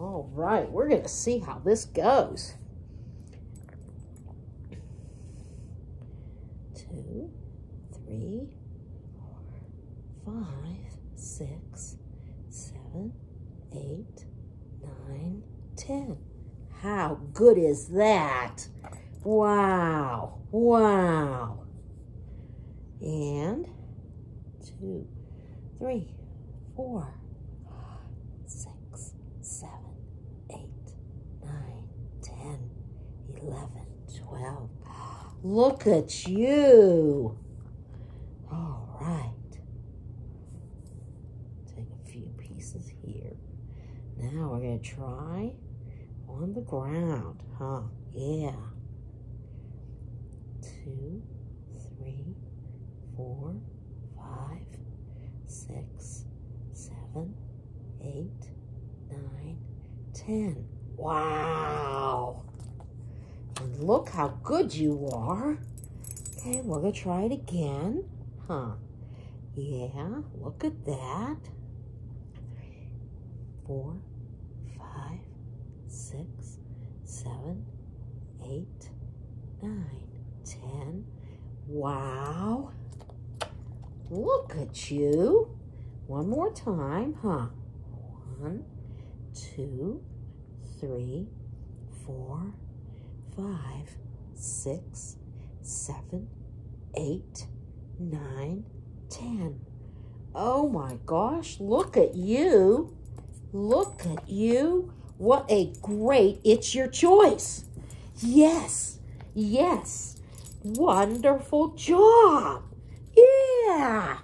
All right, we're going to see how this goes. Two, three, four, five, six, seven, eight, nine, ten. How good is that? Wow, wow. And two, three, four, 11, 12. Look at you. All right. Take a few pieces here. Now we're going to try on the ground, huh? Yeah. Two, three, four, five, six, seven, eight, nine, ten. Wow. Look how good you are. Okay, we're going to try it again. Huh. Yeah, look at that. Four, five, six, seven, eight, nine, ten. Wow. Look at you. One more time, huh? One, two, three, four, five, six, seven, eight, nine, ten. Oh my gosh, look at you. Look at you. What a great, it's your choice. Yes, yes. Wonderful job. Yeah.